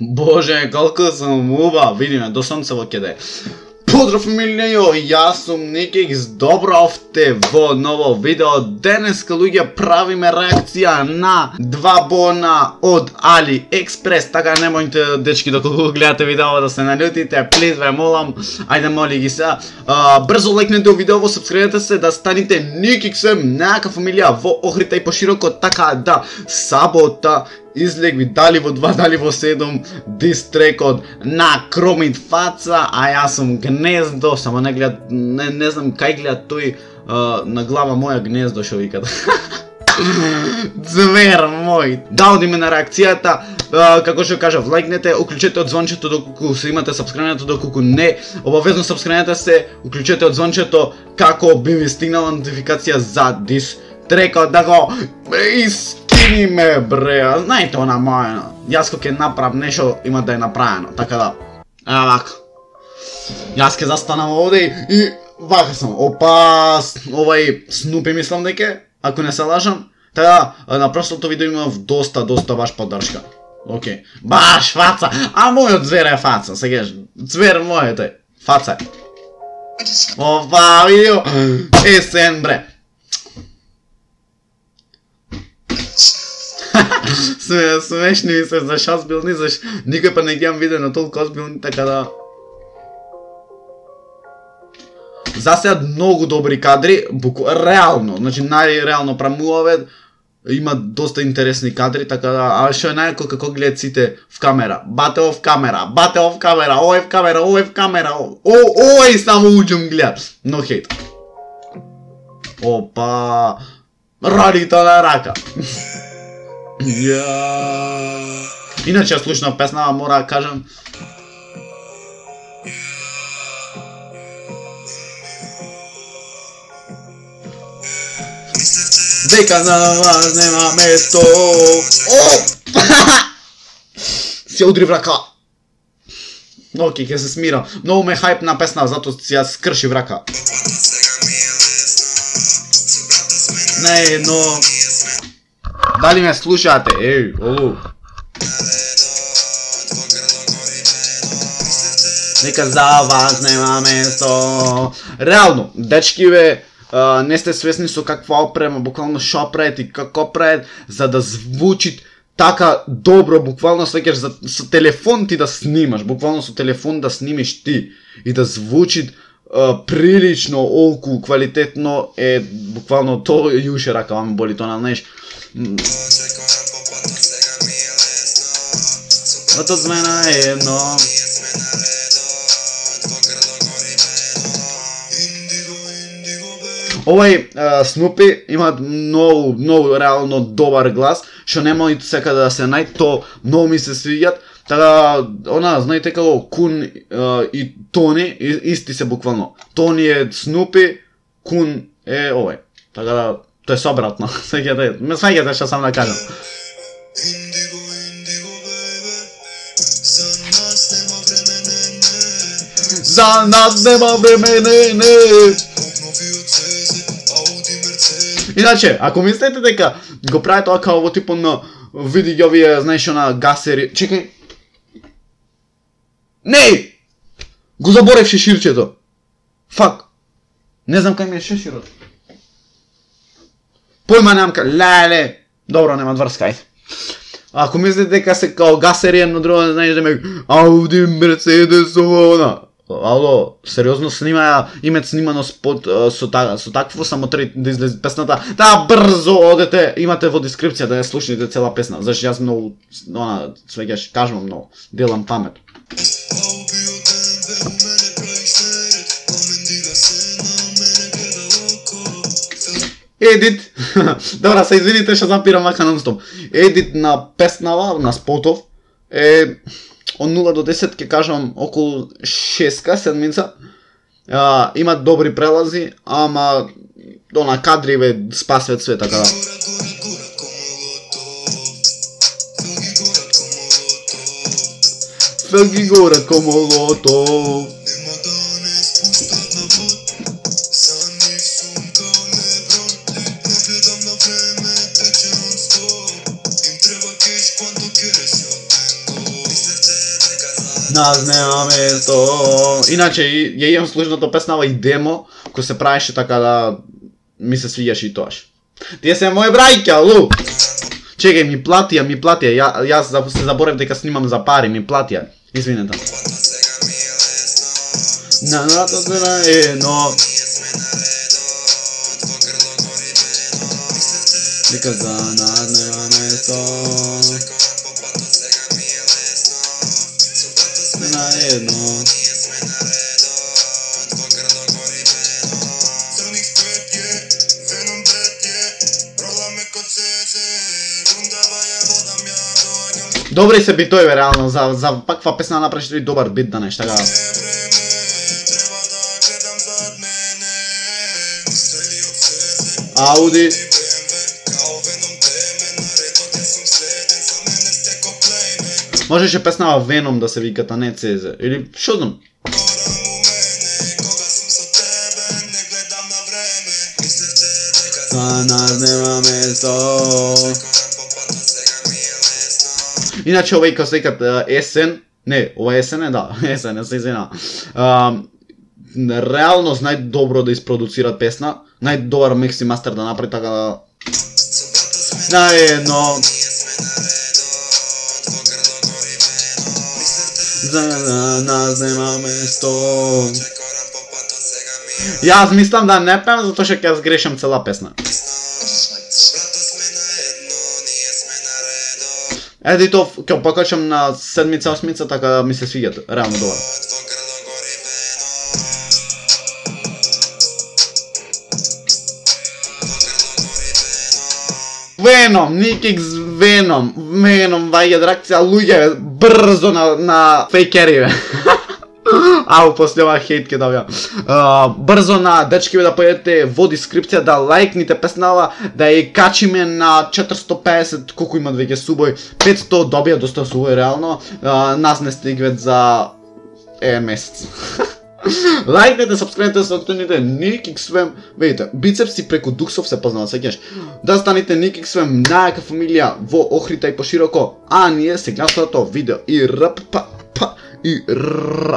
Боже, колку сум убав, видиме, до сонце во кеде. Да Поздрав милијо, јас сум Никикс, добровте во ново видео. Денеска луѓе правиме реакција на два бона од Али Експрес, така немојте дечки доколку гледате видео да се налютите, плиз ве молам, ајде моли ги се. А, брзо лайкнете видео, сабскрибете се да станете Никиксем, некака фамилија во Охрита и пошироко, така да сабота излегви дали во 2, дали во 7 дистрекот на Кромит Фаца, а јас сум гнездо, само не гледат, не, не знам кај гледа тој а, на глава моја гнездо што викат. Звер мој. Да одиме на реакцијата, а, како што кажав, лайкнете, уклучете од звончето доколку се имате сабскрибнето, доколку не, обавезно сабскрибнете се, уклучете од звончето како би ми стигнала нотификација за дис трекот да го из Стини ме бре, знаете она моја, јас кога ќе направ нешто има да е направено, така да, А вака. Јас ќе застанам овде и вака сум, опа, овај Снупи мислам дека, ако не се лажам, така да, на прошлото видео имав доста, доста баш поддршка. Океј, баш фаца, а мојот звер е фаца, сега, звер мојот е, фаца е. Опа, видео, есен бре. смешни ми се за шас билни, заш никој па не ги имам видено толку озбилни, така да... За сега многу добри кадри, буку, реално, значи најреално прамуваве, има доста интересни кадри, така да, а што е најако како гледат сите в камера. Бате в камера, бате в камера, ој в камера, ој в камера, о, ој само уѓум гледат. Но хейт. Опа, радите на рака. Ја. Иначе слушнав песна, мора да кажам Дека на вас нема место. Се удри врака. Оке, ќе се смира. Многу ме хајп на песна, затоа си ја скрши врака. Не, но Дали ме слушате? Еј, олу. Нека за вас нема место. Реално, дечки бе, а, не сте свесни со каква опрема, буквално шо прават и како прават, за да звучит така добро, буквално свеќаш за со телефон ти да снимаш, буквално со телефон да снимиш ти и да звучит uh, прилично олку квалитетно е буквално то јуше рака вам боли тоа, знаеш. Ото сме на едно. Овај Снупи има многу, многу реално добар глас, што нема и сека да се најд, то многу ми се свиѓат. Така, она, знаете како Кун и Тони, исти се буквално. Тони е Снупи, Кун е овај. Така да, тоа е собратно. Свеќате, ме свеќате што сам да кажам. За нас нема време, не, не. Иначе, ако мислите дека го прави тоа као во типот на види ги овие, знаеш, на гасери... Чекај. Не! Го заборев шеширчето. Фак. Не знам кај ми е шеширот. Појма немам ка... Леле. Добро, нема дврска, ајде. Ако мислите дека се као гасери едно друго, знаеш да ме Ауди Мерцедес она. Ало, сериозно снима имет снимано спот со та, со такво само три да излезе песната. Да, брзо одете, имате во дескрипција да ја слушнете цела песна. Зашто јас многу она свеќаш кажувам многу, делам памет. Едит, добра, се извините што запирам вака нонстоп. Едит на песнава, на спотов, е од 0 до 10 ќе кажам околу 6-ка, седмица. А, има добри прелази, ама до на кадриве спасвет све така да. Фелги горе комолото. Нас нема место. Иначе и- ја имам слушната песнава и демо кој се правеше така да ми се свиѓаше и тоаш. Тие се мои брајќа, лу. Чекај, ми платија, ми платија. Ја, јас за- се заборев дека снимам за пари, ми платија. Извинете. Да. На рато се на едно. Дека за нас нема место. Doaѓам Добри се битови реално за за паква песна направиш тој добар бит да нешта така. е Можеше песнава Venom да се виката не Цезе или што знам. За нас нема место. Лесно Иначе овој кој се викат е, есен, не, ова есен е да, есен е се извина. Реално најдобро да испроducират песна, најдобар микс и мастер да направи така да на едно Да, да, да, за нас нема место. Јас мислам да не пеам затоа што ќе сгрешам цела песна. Еди то ќе покачам на седмица, осмица, така да ми се свиѓат, реално добро. Веном, Никикс Веном, Веном, ваѓа дракција луѓе брзо на на фейкери. бе. Ау, после ова хейт ке давја. Uh, брзо на дечки бе да појдете во дискрипција, да лајкните песнава, да ја качиме на 450 колку имат веќе субој, 500 добија доста субој реално. uh, нас не стигвет за е месец. Лајкнете, да сабскрајбете, да се останете Никик Свем. Видите, бицепси преку Дуксов се познава, сеќаш. Да станете Никик Свем, најака фамилија во Охрита и пошироко, а ние се тоа видео и рп па па и р